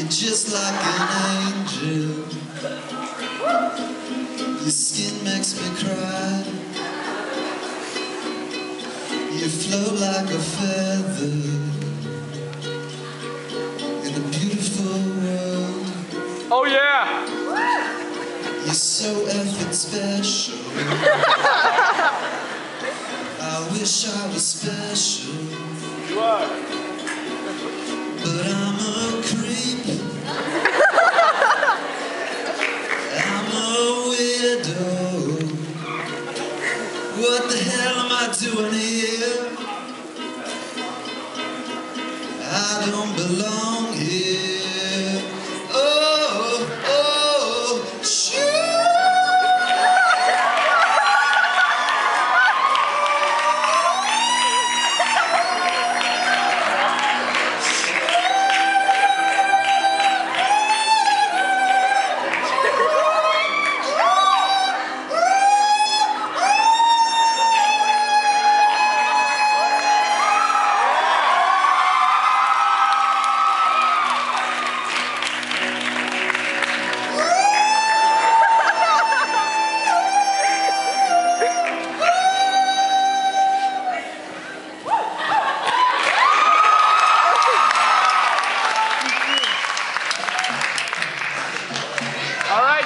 You're just like an angel. Your skin makes me cry. You float like a feather in a beautiful world. Oh yeah! You're so effing special. I wish I was special. You are. I don't belong here.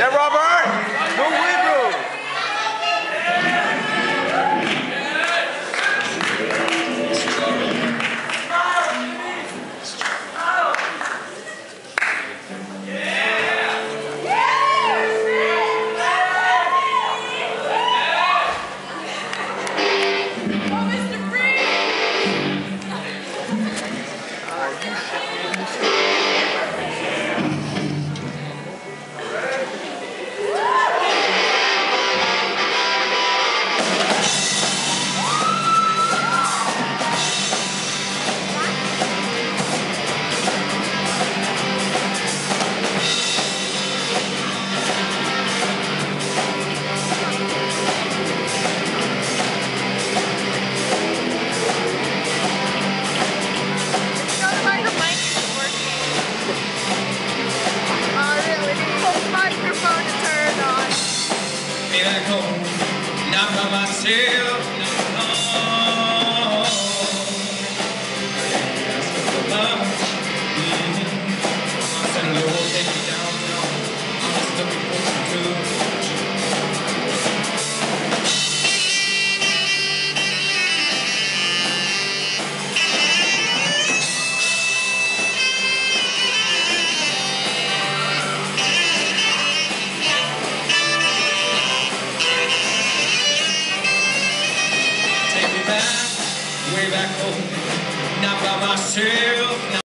Yeah, Robert! Back home, not by myself. Way back home, not by myself.